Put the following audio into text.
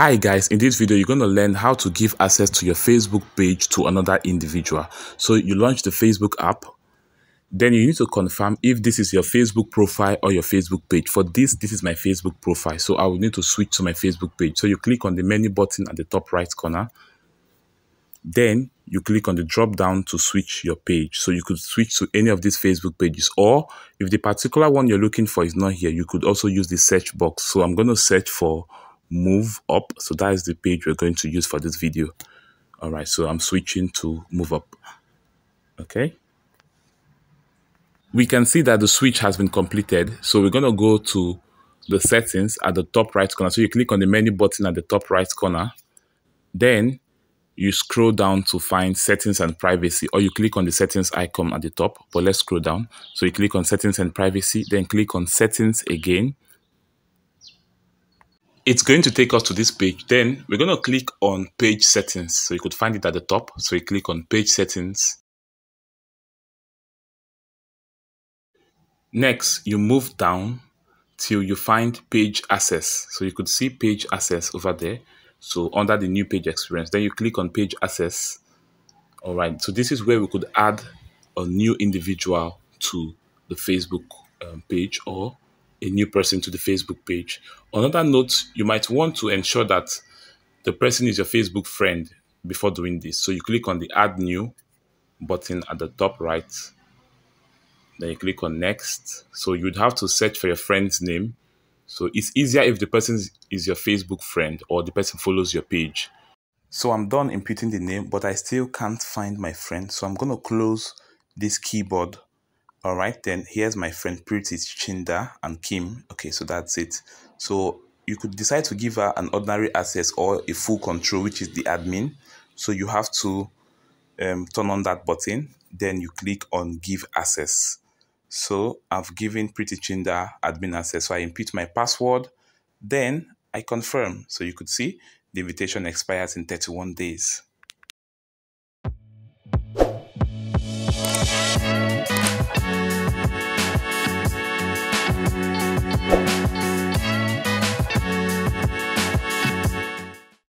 Hi guys, in this video you're going to learn how to give access to your Facebook page to another individual. So you launch the Facebook app, then you need to confirm if this is your Facebook profile or your Facebook page. For this, this is my Facebook profile. So I will need to switch to my Facebook page. So you click on the menu button at the top right corner. Then you click on the drop down to switch your page. So you could switch to any of these Facebook pages or if the particular one you're looking for is not here, you could also use the search box. So I'm going to search for move up. So that is the page we're going to use for this video. All right, so I'm switching to move up. Okay. We can see that the switch has been completed. So we're going to go to the settings at the top right corner. So you click on the menu button at the top right corner. Then you scroll down to find settings and privacy or you click on the settings icon at the top but let's scroll down so you click on settings and privacy then click on settings again it's going to take us to this page. Then we're going to click on page settings. So you could find it at the top. So you click on page settings. Next, you move down till you find page access. So you could see page access over there. So under the new page experience, then you click on page access. All right. So this is where we could add a new individual to the Facebook um, page or a new person to the Facebook page. On another note, you might want to ensure that the person is your Facebook friend before doing this. So you click on the add new button at the top right. Then you click on next. So you'd have to search for your friend's name. So it's easier if the person is your Facebook friend or the person follows your page. So I'm done inputting the name, but I still can't find my friend. So I'm going to close this keyboard all right, then here's my friend Pretty Chinda and Kim. Okay, so that's it. So you could decide to give her an ordinary access or a full control, which is the admin. So you have to um, turn on that button. Then you click on give access. So I've given Pretty Chinda admin access. So I input my password. Then I confirm. So you could see the invitation expires in 31 days.